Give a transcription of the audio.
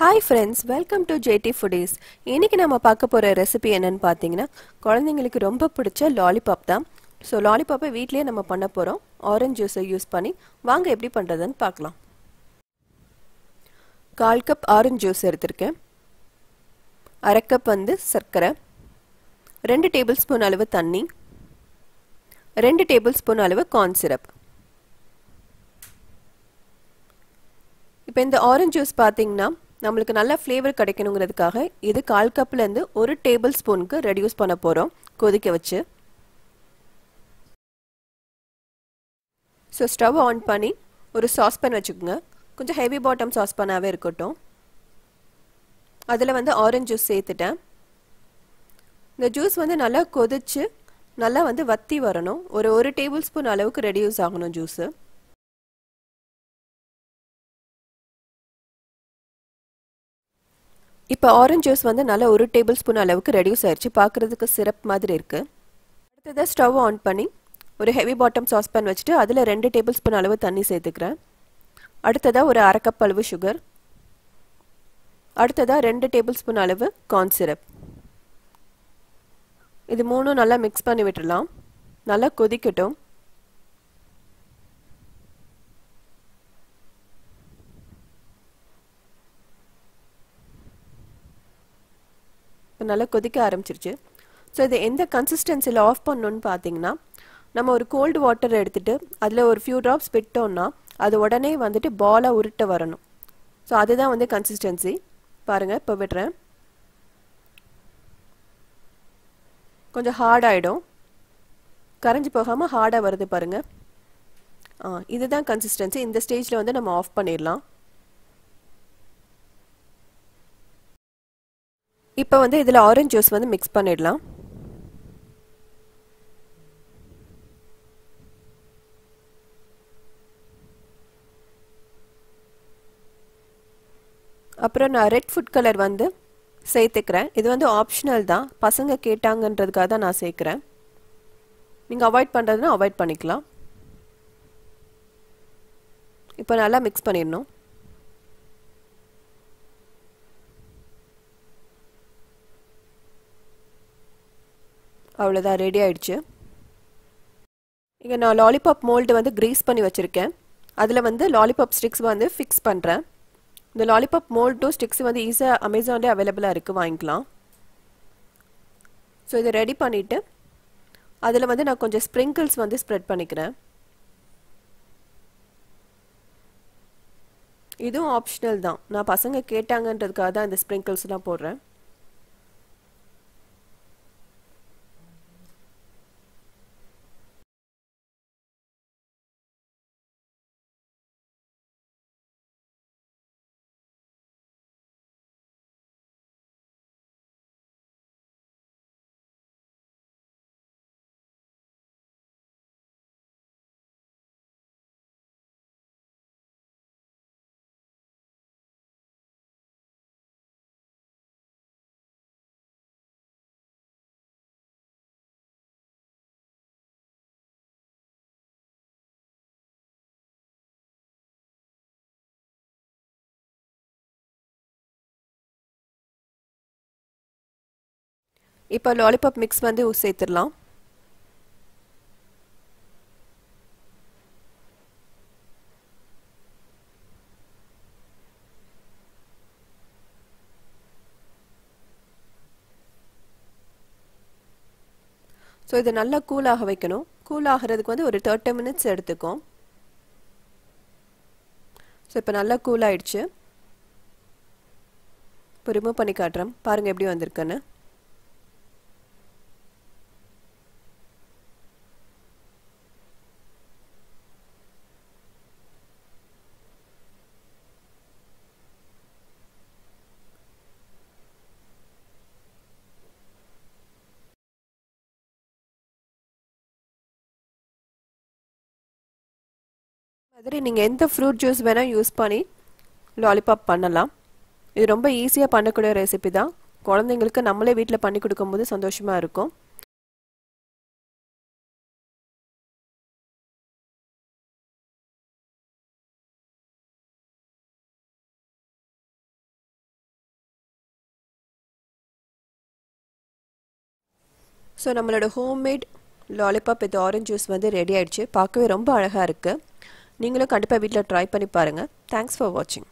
Hi friends welcome to JD foodies இன்றைக்கி நம்ம பார்க்க போகிற ரெசிபி என்னென்னு பார்த்தீங்கன்னா குழந்தைங்களுக்கு ரொம்ப பிடிச்ச லாலிபாப் தான். ஸோ லாலிபாப்பை வீட்லேயே நம்ம பண்ண போகிறோம் ஆரஞ்சு ஜூஸை யூஸ் பண்ணி வாங்க எப்படி பண்ணுறதுன்னு பார்க்கலாம். கால் கப் ஆரஞ்சு ஜூஸ் எடுத்திருக்கேன். அரை கப் வந்து சர்க்கரை. ரெண்டு டேபிள் ஸ்பூன் அளவு தண்ணி. ரெண்டு டேபிள் ஸ்பூன் அளவு கார்ன் சிரப் இப்போ இந்த ஆரஞ்சு ஜூஸ் பார்த்தீங்கன்னா நம்மளுக்கு நல்ல ஃப்ளேவர் கிடைக்கணுங்கிறதுக்காக இது கால் கப்லேருந்து ஒரு டேபிள் ஸ்பூனுக்கு ரெடியூஸ் பண்ண போகிறோம் கொதிக்க வச்சு. ஸோ ஸ்டவ் ஆன் பண்ணி ஒரு சாஸ்பேன் வச்சுக்கோங்க. கொஞ்சம் ஹெவி பாட்டம் சாஸ்பேனாகவே இருக்கட்டும். அதில் வந்து ஆரஞ்சு ஜூஸ் சேர்த்துட்டேன். இந்த ஜூஸ் வந்து நல்லா கொதிச்சு நல்லா வந்து வத்தி வரணும். ஒரு ஒரு டேபிள் ஸ்பூன் அளவுக்கு ரெடியூஸ் ஆகணும் ஜூஸு இப்போ ஆரஞ்சு ஜூஸ் வந்து நல்லா ஒரு டேபிள் ஸ்பூன் அளவுக்கு ரெடியூஸ் ஆயிடுச்சு பார்க்குறதுக்கு சிரப் மாதிரி இருக்குது அடுத்ததாக ஸ்டவ் ஆன் பண்ணி ஒரு ஹெவி பாட்டம் சாஸ்பேன் வச்சுட்டு அதில் ரெண்டு டேபிள் ஸ்பூன் அளவு தண்ணி சேர்த்துக்கிறேன். அடுத்ததாக ஒரு அரை கப் அளவு சுகர் அடுத்ததாக ரெண்டு டேபிள் ஸ்பூன் அளவு கார்ன் சிரப் இது மூணும் நல்லா மிக்ஸ் பண்ணி விட்டுடலாம். நல்லா கொதிக்கட்டும். இப்போ நல்லா கொதிக்க ஆரம்பிச்சிருச்சு. ஸோ இது எந்த கன்சிஸ்டன்சியில் ஆஃப் பண்ணணுன்னு பார்த்தீங்கன்னா நம்ம ஒரு கோல்டு வாட்டர் எடுத்துகிட்டு அதில் ஒரு ஃபியூ ட்ராப்ஸ் விட்டோம்னா அது உடனே வந்துட்டு பாலாக உருட்ட வரணும். ஸோ அதுதான் வந்து கன்சிஸ்டன்சி பாருங்கள் இப்போ விடுறேன். கொஞ்சம் ஹார்ட் ஆகிடும் கரைஞ்சி போகாமல் ஹார்டாக வருது பாருங்கள் இதுதான் கன்சிஸ்டன்சி இந்த ஸ்டேஜில் வந்து நம்ம ஆஃப் பண்ணிடலாம். இப்போ வந்து இதில் ஆரஞ்சு ஜூஸ் வந்து மிக்ஸ் பண்ணிடலாம். அப்புறம் நான் ரெட் ஃபுட் கலர் வந்து சேர்த்துக்கிறேன். இது வந்து ஆப்ஷனல் தான். பசங்க கேட்டாங்கன்றதுக்காக தான் நான் சேர்க்குறேன். நீங்கள் அவாய்ட் பண்ணுறதுனா அவாய்ட் பண்ணிக்கலாம். இப்போ நல்லா மிக்ஸ் பண்ணிடணும். அவ்வளோதான் ரெடி ஆயிடுச்சு. இங்கே நான் லாலிபாப் மோல்டு வந்து க்ரீஸ் பண்ணி வச்சுருக்கேன். அதில் வந்து லாலிபாப் ஸ்டிக்ஸ் வந்து ஃபிக்ஸ் பண்ணுறேன் இந்த லாலிபாப் மோல்டும் ஸ்டிக்ஸ் வந்து ஈஸியாக அமேசான்லேயே அவைலபிளாக இருக்குது வாங்கிக்கலாம். ஸோ இதை ரெடி பண்ணிவிட்டு அதில் வந்து நான் கொஞ்சம் ஸ்ப்ரிங்கிள்ஸ் வந்து ஸ்ப்ரெட் பண்ணிக்கிறேன். இதுவும் ஆப்ஷனல் தான். நான் பசங்க கேட்டாங்கன்றதுக்காக தான் இந்த ஸ்ப்ரிங்கிள்ஸ்லாம் போடுறேன். இப்போ லாலிபாப் மிக்ஸ் வந்து சேர்த்துடலாம். ஸோ இதை நல்லா கூலாக வைக்கணும். கூல் ஆகிறதுக்கு வந்து ஒரு தேர்ட்டி மினிட்ஸ் எடுத்துக்கும். ஸோ இப்போ நல்லா கூல் ஆயிடுச்சு. இப்போ ரிமூவ் பண்ணி காட்டுறேன். பாருங்கள் எப்படி வந்திருக்குன்னு. மாதிரி நீங்கள் எந்த ஃப்ரூட் ஜூஸ் வேணால் யூஸ் பண்ணி லாலிபாப் பண்ணலாம். இது ரொம்ப ஈஸியாக பண்ணக்கூடிய ரெசிபி தான். குழந்தைங்களுக்கு நம்மளே வீட்டில் பண்ணி கொடுக்கும்போது சந்தோஷமாக இருக்கும். ஸோ நம்மளோட homemade lollipop with orange juice வந்து ரெடி ஆகிடுச்சு பார்க்கவே ரொம்ப அழகாக இருக்குது நீங்களும் கண்டிப்பாக வீட்டில் ட்ரை பண்ணி பாருங்கள் தேங்க்ஸ் ஃபார் வாட்சிங்